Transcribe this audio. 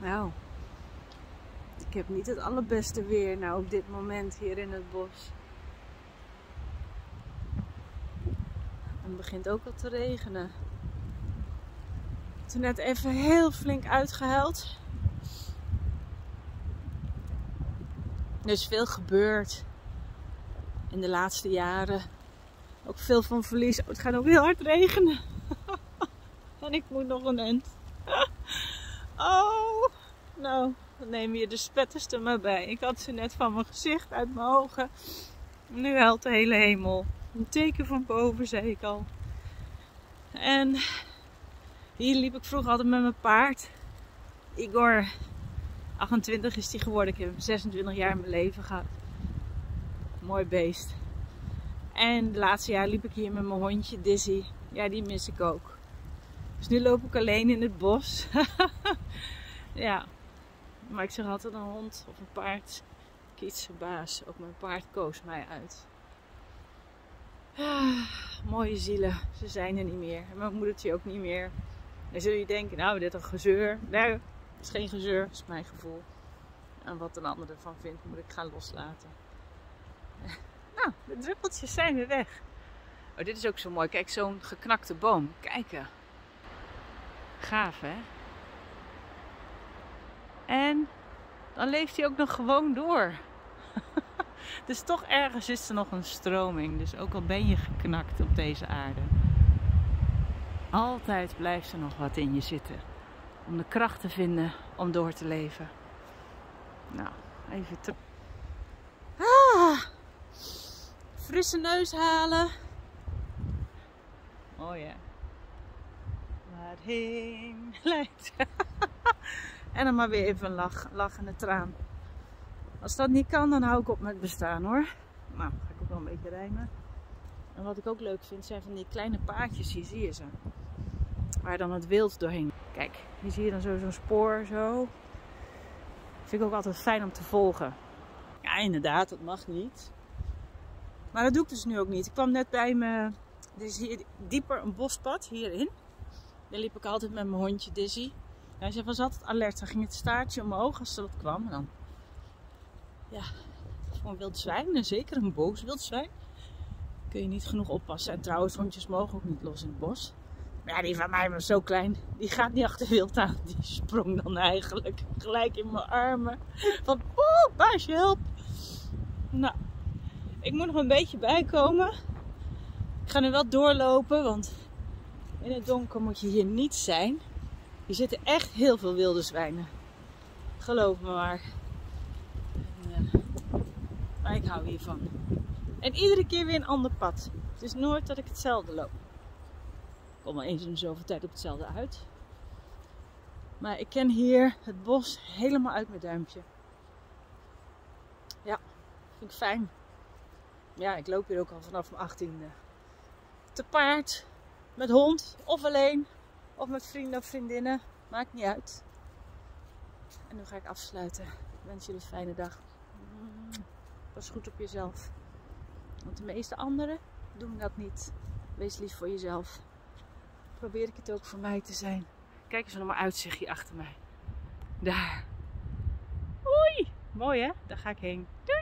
Nou, ik heb niet het allerbeste weer nou op dit moment hier in het bos. Het begint ook al te regenen. Toen net even heel flink uitgehuild. Er is veel gebeurd in de laatste jaren. Ook veel van verlies. Oh, het gaat ook heel hard regenen. en ik moet nog een end. Oh, nou, dan neem je de spetters er maar bij. Ik had ze net van mijn gezicht, uit mijn ogen. Nu helpt de hele hemel. Een teken van boven, zei ik al. En hier liep ik vroeger altijd met mijn paard. Igor, 28 is hij geworden. Ik heb hem 26 jaar in mijn leven gehad. Mooi beest. En de laatste jaar liep ik hier met mijn hondje Dizzy. Ja, die mis ik ook. Dus nu loop ik alleen in het bos. ja. Maar ik zeg altijd een hond of een paard. Kies baas. Ook mijn paard koos mij uit. Ah, mooie zielen. Ze zijn er niet meer. En mijn moedertje ook niet meer. Dan zul je denken, nou, dit is een gezeur. Nee, het is geen gezeur. Dat is mijn gevoel. En wat een ander ervan vindt, moet ik gaan loslaten. Nou, de druppeltjes zijn weer weg. Oh, dit is ook zo mooi. Kijk, zo'n geknakte boom. Kijken. Gaaf, hè? En dan leeft hij ook nog gewoon door. dus toch ergens is er nog een stroming. Dus ook al ben je geknakt op deze aarde. Altijd blijft er nog wat in je zitten. Om de kracht te vinden om door te leven. Nou, even terug. Ah, frisse neus halen. Oh ja. Waarheen en dan maar weer even een lach, lachende traan. Als dat niet kan, dan hou ik op met bestaan hoor. Nou, ga ik ook wel een beetje rijmen. En wat ik ook leuk vind, zijn van die kleine paadjes, hier zie je ze. Waar dan het wild doorheen. Kijk, hier zie je dan zo zo'n spoor zo. Vind ik ook altijd fijn om te volgen. Ja, inderdaad, dat mag niet. Maar dat doe ik dus nu ook niet. Ik kwam net bij me. Er hier dieper een bospad hierin. Daar liep ik altijd met mijn hondje Dizzy. Hij was altijd alert. Dan ging het staartje omhoog als er wat kwam. En dan, ja, voor een wild zwijn, en zeker een boos wild zwijn, kun je niet genoeg oppassen. En trouwens, hondjes mogen ook niet los in het bos. Maar ja, die van mij was zo klein. Die gaat niet achter wild aan. Die sprong dan eigenlijk gelijk in mijn armen. Van, oh, baasje, help. Nou, ik moet nog een beetje bijkomen. Ik ga nu wel doorlopen, want in het donker moet je hier niet zijn. Hier zitten echt heel veel wilde zwijnen. Geloof me maar. En, uh, maar ik hou hiervan. En iedere keer weer een ander pad. Het is nooit dat ik hetzelfde loop. Ik kom wel eens in zoveel tijd op hetzelfde uit. Maar ik ken hier het bos helemaal uit mijn duimpje. Ja, vind ik fijn. Ja, ik loop hier ook al vanaf mijn achttiende. Te paard, met hond of alleen. Of met vrienden of vriendinnen. Maakt niet uit. En nu ga ik afsluiten. Ik wens jullie een fijne dag. Pas goed op jezelf. Want de meeste anderen doen dat niet. Wees lief voor jezelf. Probeer ik het ook voor mij te zijn. Kijk eens naar mijn uitzichtje achter mij. Daar. Oei. Mooi hè? Daar ga ik heen. Doei.